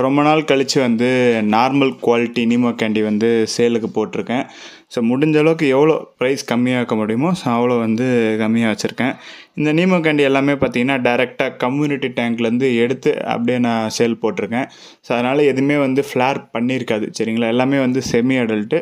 ரொம்ப நாள் கழித்து வந்து நார்மல் குவாலிட்டி நீமோ கேண்டி வந்து சேலுக்கு போட்டிருக்கேன். ஸோ முடிஞ்ச அளவுக்கு எவ்வளோ ப்ரைஸ் கம்மியாக்க முடியுமோ ஸோ அவ்வளோ வந்து கம்மியாக வச்சுருக்கேன். இந்த நீமோ கேண்டி எல்லாமே பார்த்தீங்கன்னா டேரெக்டாக கம்யூனிட்டி டேங்க்லேருந்து எடுத்து அப்படியே நான் சேல் போட்டிருக்கேன். ஸோ அதனால் எதுவுமே வந்து ஃப்ளார் பண்ணியிருக்காது சரிங்களா? எல்லாமே வந்து செமி அடல்ட்டு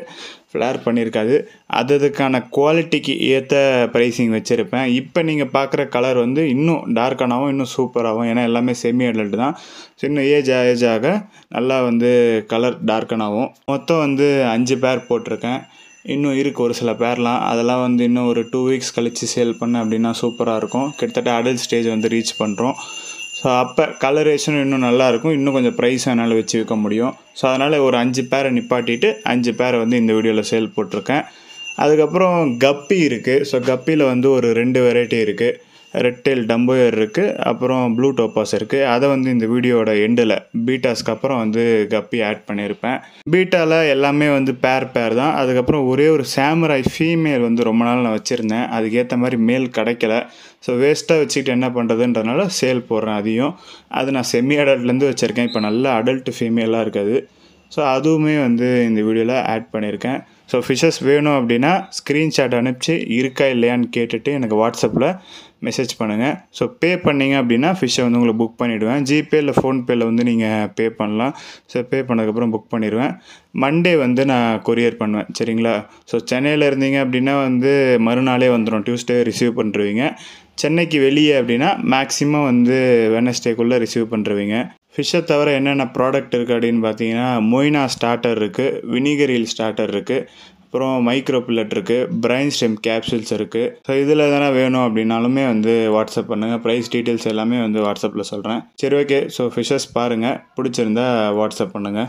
ஃப்ளேர் பண்ணியிருக்காது. அது அதுக்கான குவாலிட்டிக்கு ஏற்ற ப்ரைஸிங் வச்சுருப்பேன். இப்போ நீங்கள் பார்க்குற கலர் வந்து இன்னும் டார்க்கானாகவும் இன்னும் சூப்பராகவும் ஏன்னா எல்லாமே செமி அடல்ட் தான். ஸோ இன்னும் ஏஜ் ஏஜ் ஆக நல்லா வந்து கலர் டார்க்கனாகவும் மொத்தம் வந்து அஞ்சு பேர் போட்டிருக்கேன். இன்னும் இருக்குது ஒரு சில பேர்லாம் அதெல்லாம் வந்து இன்னும் ஒரு டூ வீக்ஸ் கழித்து சேல் பண்ண அப்படின்னா சூப்பராக இருக்கும். கிட்டத்தட்ட அடல்ட் ஸ்டேஜ் வந்து ரீச் பண்ணுறோம் ஸோ அப்போ கலரேஷன் இன்னும் நல்லாயிருக்கும். இன்னும் கொஞ்சம் ப்ரைஸ் அதனால் வச்சு விற்க முடியும். ஸோ அதனால் ஒரு அஞ்சு பேரை நிப்பாட்டிட்டு அஞ்சு பேரை வந்து இந்த வீடியோவில் சேல் போட்டிருக்கேன். அதுக்கப்புறம் கப்பி இருக்குது ஸோ கப்பியில் வந்து ஒரு ரெண்டு வெரைட்டி இருக்குது ரெட்டெயில் டம்போயர் இருக்குது அப்புறம் ப்ளூ டோப்பாஸ் இருக்குது அதை வந்து இந்த வீடியோட எண்டில் பீட்டாஸ்க்கு அப்புறம் வந்து கப்பி ஆட் பண்ணியிருப்பேன் பீட்டாவில் எல்லாமே வந்து பேர் பேர் தான். அதுக்கப்புறம் ஒரே ஒரு சாமராய் ஃபீமேல் வந்து ரொம்ப நாள் நான் வச்சுருந்தேன். அதுக்கேற்ற மாதிரி மேல் கிடைக்கல. ஸோ வேஸ்ட்டாக வச்சுக்கிட்டு என்ன பண்ணுறதுன்றனால சேல் போடுறேன் அதையும். அது நான் செமி அடல்ட்லேருந்து வச்சுருக்கேன். இப்போ நல்ல அடல்ட் ஃபீமேலாக இருக்குது. ஸோ அதுவுமே வந்து இந்த வீடியோவில் ஆட் பண்ணியிருக்கேன் ஸோ ஃபிஷஸ் வேணும் அப்படின்னா ஸ்க்ரீன்ஷாட் அனுப்பிச்சு இருக்கா இல்லையான்னு கேட்டுட்டு எனக்கு வாட்ஸ்அப்பில் மெசேஜ் பண்ணுங்கள் ஸோ பே பண்ணிங்க அப்படின்னா ஃபிஷ்ஷை வந்து உங்களுக்கு புக் பண்ணிவிடுவேன் ஜிபே இல்லை ஃபோன்பேயில் வந்து நீங்கள் பே பண்ணலாம். ஸோ பே பண்ணதுக்கப்புறம் புக் பண்ணிடுவேன். மண்டே வந்து நான் கொரியர் பண்ணுவேன். சரிங்களா? ஸோ சென்னையில் இருந்தீங்க அப்படின்னா வந்து மறுநாளே வந்துடும் டியூஸ்டே ரிசீவ் பண்ணுருவீங்க சென்னைக்கு வெளியே அப்படின்னா மேக்ஸிமம் வந்து வெனஸ்டேக்குள்ளே ரிசீவ் பண்ணுருவீங்க ஃபிஷ்ஷை தவிர என்னென்ன ப்ராடக்ட் இருக்குது அப்படின்னு பார்த்தீங்கன்னா மொய்னா ஸ்டார்டர் இருக்குது வினிகரில் ஸ்டார்டர் இருக்குது அப்புறம் மைக்ரோ பில்லட் இருக்குது பிரைன் ஸ்டெம் கேப்சூல்ஸ் இருக்குது ஸோ இதில் எதனா வேணும் அப்படின்னாலுமே வந்து வாட்ஸ்அப் பண்ணுங்கள் ப்ரைஸ் டீட்டெயில்ஸ் எல்லாமே வந்து வாட்ஸ்அப்பில் சொல்கிறேன் சரி ஓகே ஸோ ஃபிஷ்ஷஸ் பாருங்கள் பிடிச்சிருந்தா வாட்ஸ்அப் பண்ணுங்கள்